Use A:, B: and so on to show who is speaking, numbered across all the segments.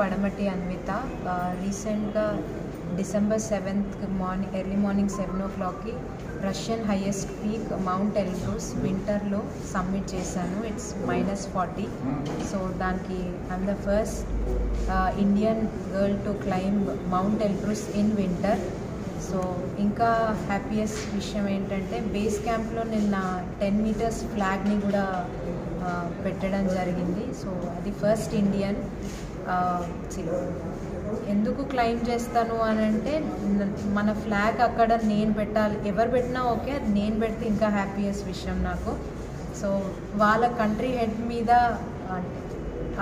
A: పడమటి అన్విత రీసెంట్గా December seventh morning early morning seven ఓ క్లాక్కి Russian highest peak Mount Elbrus వింటర్లో సబ్మిట్ చేశాను. ఇట్స్ మైనస్ ఫార్టీ సో దానికి I'm the first Indian girl to climb Mount Elbrus in winter so ఇంకా happiest విషయం ఏంటంటే base క్యాంప్లో నిన్న టెన్ మీటర్స్ ఫ్లాగ్ని కూడా పెట్టడం జరిగింది. సో అది ఫస్ట్ ఇండియన్ ఎందుకు క్లైమ్ చేస్తాను అని అంటే మన ఫ్లాగ్ అక్కడ నేను పెట్టాలి ఎవరు పెట్టినా ఓకే అది నేను పెడితే ఇంకా హ్యాపీయెస్ట్ విషయం నాకు. సో వాళ్ళ కంట్రీ హెడ్ మీద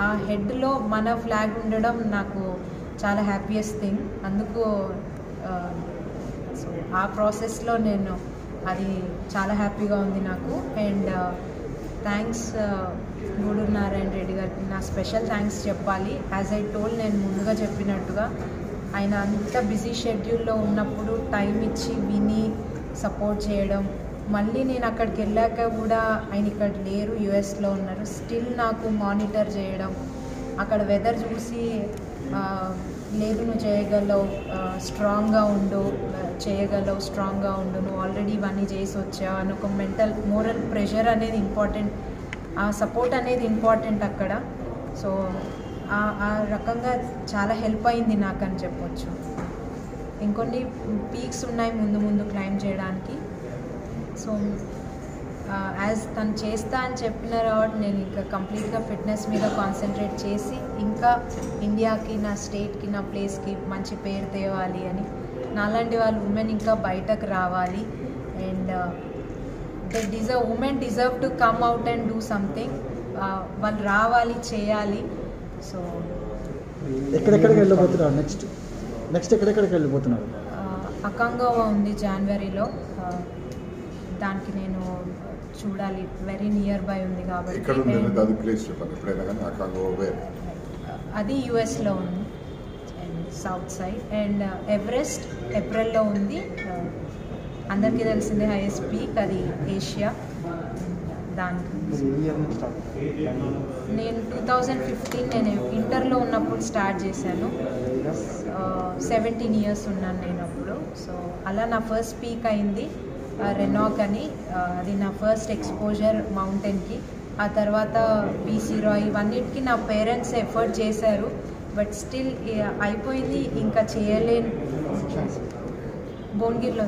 A: ఆ హెడ్లో మన ఫ్లాగ్ ఉండడం నాకు చాలా హ్యాపీయెస్ట్ థింగ్ అందుకు సో ఆ ప్రాసెస్లో నేను అది చాలా హ్యాపీగా ఉంది నాకు. అండ్ థ్యాంక్స్ గూడూరు రెడ్డి గారికి నా స్పెషల్ థ్యాంక్స్ చెప్పాలి. యాజ్ ఐ టోల్ నేను ముందుగా చెప్పినట్టుగా ఆయన అంత బిజీ షెడ్యూల్లో ఉన్నప్పుడు టైం ఇచ్చి విని సపోర్ట్ చేయడం. మళ్ళీ నేను అక్కడికి వెళ్ళాక కూడా ఆయన ఇక్కడ లేరు యుఎస్లో ఉన్నారు. స్టిల్ నాకు మానిటర్ చేయడం అక్కడ వెదర్ చూసి లేదు నువ్వు చేయగలవు స్ట్రాంగ్గా ఉండు చేయగలవు స్ట్రాంగ్గా ఉండు నువ్వు ఆల్రెడీ ఇవన్నీ చేసి వచ్చావు అని ఒక మెంటల్ మోరల్ ప్రెషర్ అనేది ఇంపార్టెంట్ ఆ సపోర్ట్ అనేది ఇంపార్టెంట్ అక్కడ. సో ఆ- రకంగా చాలా హెల్ప్ అయింది నాకు అని చెప్పొచ్చు. ఇంకొన్ని పీక్స్ ఉన్నాయి ముందు ముందు క్లైమ్ చేయడానికి. సో యాజ్ తను చేస్తా అని చెప్పిన కాబట్టి నేను ఇంకా కంప్లీట్గా ఫిట్నెస్ మీద కాన్సన్ట్రేట్ చేసి ఇంకా ఇండియాకి నా స్టేట్కి నా ప్లేస్కి మంచి పేరు తేవాలి అని నాలాంటి వాళ్ళు ఉమెన్ ఇంకా బయటకు రావాలి. And they deserve women deserve to come out and do something వాళ్ళు రావాలి చేయాలి. సో
B: ఎక్కడెక్కడికి వెళ్ళబోతున్నారు? నెక్స్ట్ నెక్స్ట్ ఎక్కడెక్కడికి వెళ్ళిపోతున్నారు
A: అకంగోవా ఉంది జనవరిలో ఆ, దానికి నేను చూడాలి. వెరీ నియర్ బై ఉంది కాబట్టి
C: అది
A: యుఎస్లో ఉంది. సౌత్ సైడ్ అండ్ ఎవరెస్ట్ ఏప్రిల్లో ఉంది. Uh, అందరికీ తెలిసిందే హైయెస్ట్ పీక్ అది ఏషియా దానికి. నేను టూ థౌజండ్ ఫిఫ్టీన్ నేను ఇంటర్లో ఉన్నప్పుడు స్టార్ట్ చేశాను. Uh, సెవెంటీన్ ఇయర్స్ ఉన్నాను నేను అప్పుడు. సో అలా నా ఫస్ట్ పీక్ అయింది. Uh, రెనాక్ అని. అది నా ఫస్ట్ ఎక్స్పోజర్ మౌంటైన్కి ఆ తర్వాత బీసీ రాయ్ ఇవన్నిటికీ నా పేరెంట్స్ ఎఫర్ట్ చేశారు. బట్ స్టిల్ అయిపోయింది ఇంకా చేయలేని. భువనగిరిలో